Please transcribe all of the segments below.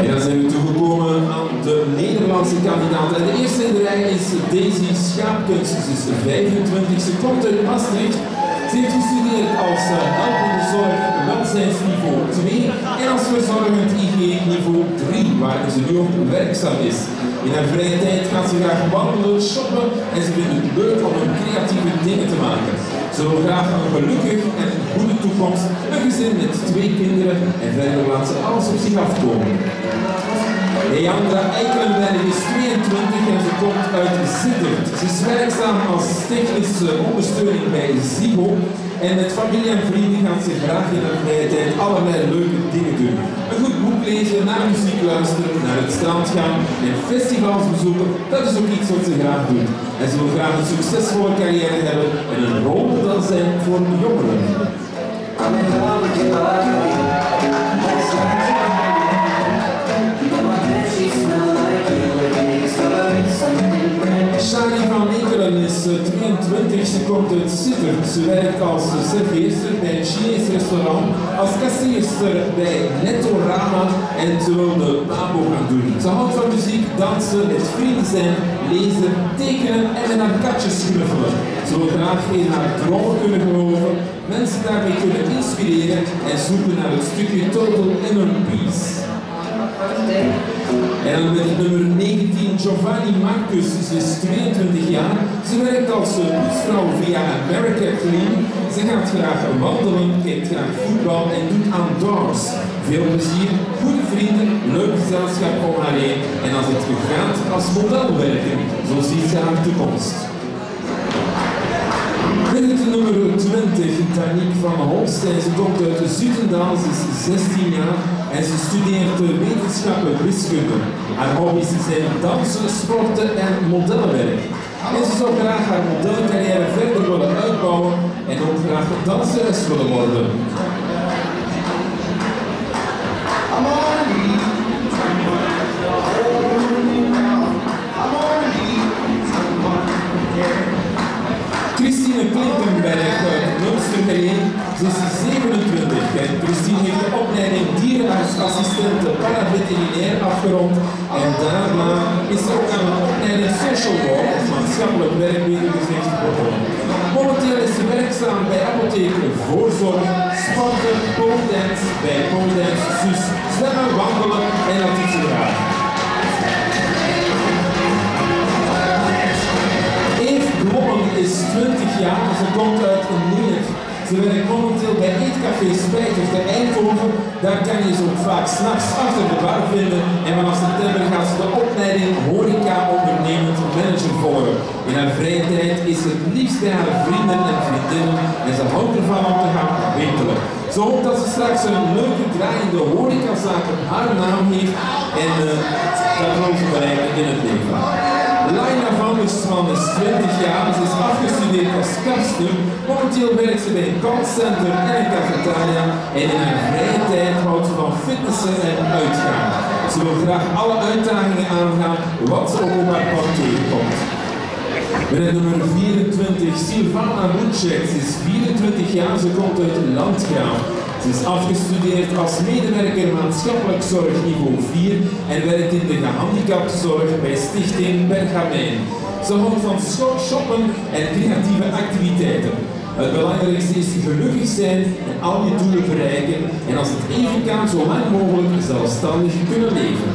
En dan zijn we toegekomen aan de Nederlandse kandidaat. En de eerste in de rij is Daisy Schaapkunst. Ze is 25, ze komt uit Maastricht. Ze heeft gestudeerd als uh, helpende zorg welzijnsniveau 2 en als verzorgend IG niveau 3, waar ze nu ook werkzaam is. In haar vrije tijd gaat ze graag wandelen, shoppen en ze vindt het leuk om een creatieve dingen te maken. Ze wil graag een gelukkig en twee kinderen en verder laat ze alles op zich afkomen. Leandra Eikelenberg is 22 en ze komt uit Sittert. Ze is werkzaam als technische ondersteuning bij Zibo en met familie en vrienden gaat ze graag in haar vrije tijd allerlei leuke dingen doen. Een goed boek lezen, naar muziek luisteren, naar het strand gaan en festivals bezoeken, dat is ook iets wat ze graag doet. En ze wil graag een succesvolle carrière hebben en een rolmodel zijn voor jongeren. I'm in love with you, I Ekelen is 22, ze komt uit Sittert. Ze werkt als serveerster bij een Chinees restaurant, als kassierster bij Nettorama en ze wil de MABO gaan doen. Ze houdt van muziek, dansen, met vrienden zijn, lezen, tekenen en met haar katjes knuffelen. Ze wil graag in haar dromen kunnen geloven, mensen daarmee kunnen inspireren en zoeken naar het stukje total inner peace. Met nummer 19, Giovanni Marcus. Ze is 22 jaar. Ze werkt als buurtvrouw via America Clean. Ze gaat graag wandelen, kijkt graag voetbal en doet aan doors. Veel plezier, goede vrienden, leuk gezelschap om haar heen. En als het gaat als model werken, zo ziet ze haar toekomst. Binnen nummer 20, Danique van Holstein. Ze komt uit Zutendaal, ze is 16 jaar en ze studeert wetenschappen wiskunde. Haar hobby's zijn dansen, sporten en modellenwerk. En ze zou graag haar modelcarrière verder willen uitbouwen en ook graag danseres willen worden. Christine Klinkenberg uit Münstergeleen. Ze is 27 en Christine heeft de opleiding dierenartsassistente paraveterinair afgerond. En daarna is ze ook aan een opleiding social work, maatschappelijk werkwezengezicht begonnen. Momenteel is ze werkzaam bij apotheek Voorzorg, sporten, poledance, bij poledance, zus, zwemmen, wandelen en dat Ze werkt momenteel bij Eetcafé Spijker te Eindhoven. Daar kan je ze ook vaak s'nachts achter de bar vinden. En vanaf september gaat ze de opleiding Horeca Ondernemend Manager volgen. In haar vrije tijd is ze het liefst bij haar vrienden en vriendinnen en ze houdt ervan om te gaan winkelen. Ze hoopt dat ze straks een leuke draaiende horecazaak haar naam heeft en uh, dat wil ze bereiken in het leven. Laina van Ustman is 20 jaar, ze is afgestudeerd als kapster. Momenteel werkt ze bij een callcenter en een cafetaria en in haar vrije tijd houdt ze van fitnessen en uitgaan. Ze wil graag alle uitdagingen aangaan, wat ze op haar pad tegenkomt. Met nummer 24, Silvana Lucek. Ze is 24 jaar, ze komt uit Landgraaf. Is afgestudeerd als medewerker maatschappelijk zorg niveau 4 en werkt in de gehandicaptenzorg bij Stichting Bergamijn. Ze houdt van shoppen en creatieve activiteiten. Het belangrijkste is gelukkig zijn en al je doelen bereiken en als het even kan, zo lang mogelijk zelfstandig kunnen leven.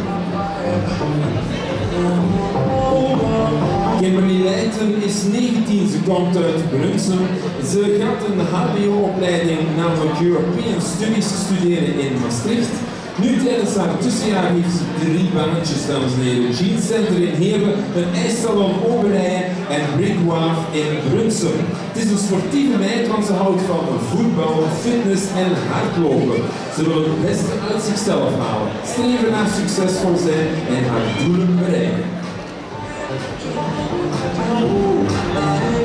Kimberly Leijten is 19, ze komt uit Brunsum. Ze gaat een HBO-opleiding namelijk European Studies studeren in Maastricht. Nu tijdens haar tussenjaar heeft ze drie baantjes, dames en heren. Jeans Center in Heerlen, een ijssalon Oberrijen en Brick Wave in Brunsum. Het is een sportieve meid, want ze houdt van voetbal, fitness en hardlopen. Ze wil het beste uit zichzelf halen, streven naar succesvol zijn en haar doelen bereiken.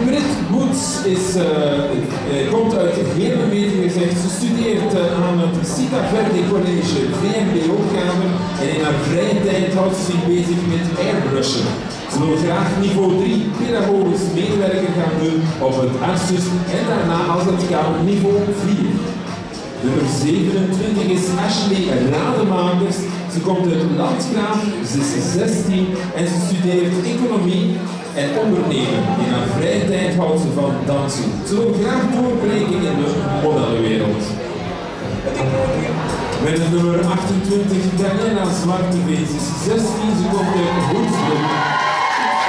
Brit Woods is, uh, komt uit beter gezegd. Ze studeert uh, aan het Sita Verde College VMBO-kamer en in haar vrije tijd houdt ze zich bezig met airbrushen. Ze wil graag niveau 3 pedagogisch medewerker gaan doen op het Arsus en daarna als het kan niveau 4. Nummer 27 is Ashley Rademakers. Ze Ze komt uit Landgraaf, ze is 16 en ze studeert economie en ondernemen. In haar vrije tijd houdt ze van dansen. Ze wil graag doorbreken in de modellenwereld. Met het nummer 28, Daniela Zwartevees is 16, ze komt uit Hoensbroek.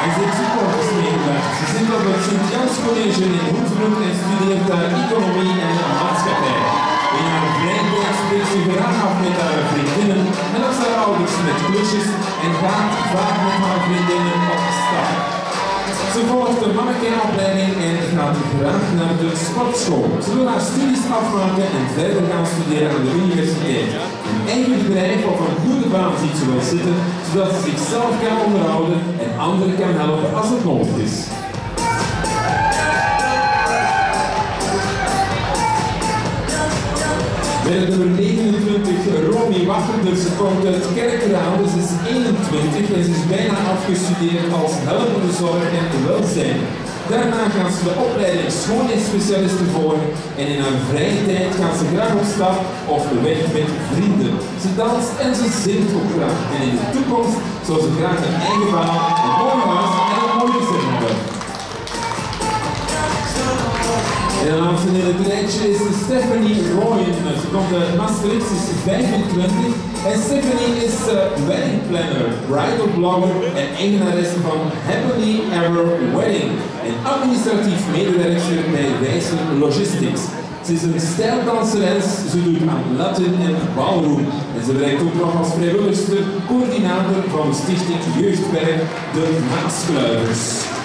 En ze supporters meegebracht. Ze zit op het Sint-Jans College in Hoensbroek en studeert daar economie en maatschappij. In haar tijd spreekt ze graag af met haar vriendinnen en als haar ouders met klusjes en gaat vaak met haar vriendinnen op stap. Ze volgt de mannequinopleiding en gaat graag naar de sportschool. Ze wil haar studies afmaken en verder gaan studeren aan de universiteit. Een eigen bedrijf of een goede baan ziet ze wel zitten, zodat ze zichzelf kan onderhouden en anderen kan helpen als het nodig is. Nummer 29, Romy Wachtender. Ze komt uit Kerkrade, ze is 21 en ze is bijna afgestudeerd als helpende zorg en welzijn. Daarna gaat ze de opleiding schoonheidsspecialiste volgen en in haar vrije tijd gaat ze graag op stap of weg met vrienden. Ze danst en ze zingt ook graag. En in de toekomst zal ze graag een eigen baan, een mooi huis En de laatste in het rijtje is Stephanie Royen. Ze komt uit Maastricht, is 25. En Stephanie is uh, wedding planner, bridal blogger en eigenaresse van Happily Ever Wedding. En administratief medewerker bij Wijzer Logistics. Ze is een stijldanseres, ze doet aan Latin en ballroom. En ze werkt ook nog als vrijwilligster, coördinator van de stichting Jeugdwerk De Maaskluivers.